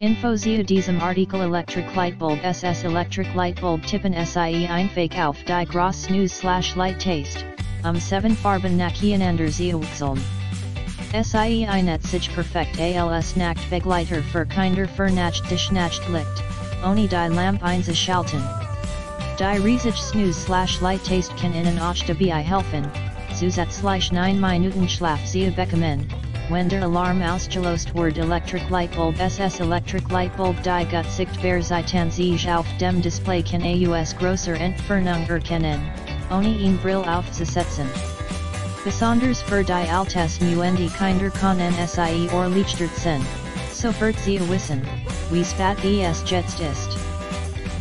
Info zu diesem Artikel Electric Light Bulb SS Electric Light Bulb Tippen SIE Einfake auf die Gross Snooze slash Light Taste, um 7 Farben nacheinander Zeeuxeln. SIE Einet sich perfekt als Nacht Begleiter für Kinder für Nacht dich Licht, Oni die Lamp einzuschalten. Die Riesig Snooze slash Light Taste kann Ihnen auch dabei helfen, zusätzlich 9 Minuten Schlaf zu bekommen. When der Alarm ausgelöst wird Electric Light Bulb SS Electric Light Bulb die Gutssichtbar Zeitanzeige auf dem Display kann AUS grosser Entfernung erkennen, ohne ihn Brill aufzusetzen. Besonders für die Altesten und Kinder können SIE or Lichtert sind, sofort Sie wissen, wie spät es jetzt ist.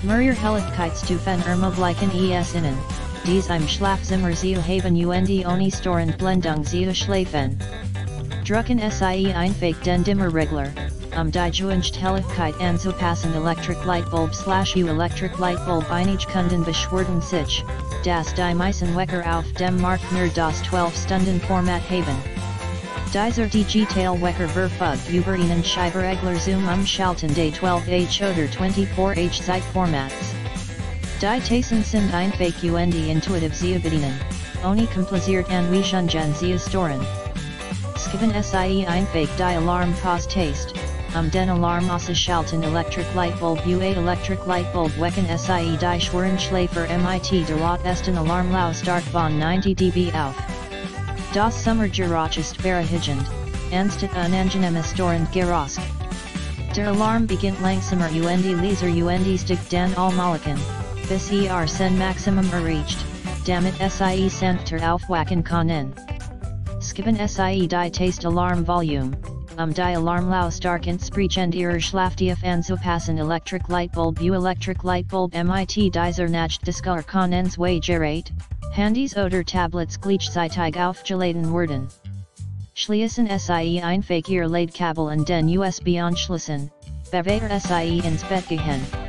Murier Helligkeitsstufen ermöglichen es innen, dies im Schlafzimmer zu haben und ohne Storend Blendung zu schlafen. Drucken SIE Einfake den Dimmerregler, um die Jugendhelligkeit anzupassen Electric Light Bulb slash U Electric Light Bulb einig Kunden beschwerden sich, das die meisten Wecker auf dem Markt nur das 12 Stunden Format haben. Dieser Digital Wecker verfügt über einen Scheiberegler Zoom umschalten de 12H oder 24H Zeitformats. Die Tassen sind einfach und intuitiv zu bedienen, ohne kompliziert Anweisungen zu storen. Skiven SIE Einfake die Alarm Cost Taste, um den Alarm ausschalten Electric Light Bulb U8 Electric Light Bulb Wecken SIE die Schläfer MIT der Lot Esten Alarm Lau Start von 90 dB auf. Das Sommergeräusch ist verhigend, anstet unangenehm storend Gerosk. Der Alarm beginnt langsamer und leiser und stick den Allmoliken, bis er sen Maximum erreicht, damit SIE sanfter aufwachen können. Skippen SIE die Taste Alarm Volume, um die Alarm lau stark entsprechend ihrer Schlaftief anzupassen Electric Light Bulb U Electric Light Bulb MIT dieser Nacht Discar Konens Way Gerate, Handys oder Tablets gleichzeitig aufgeladen werden. Schließen SIE Einfake ihr Kabel und den USB anschließen, bewahr SIE ins Bett gehen.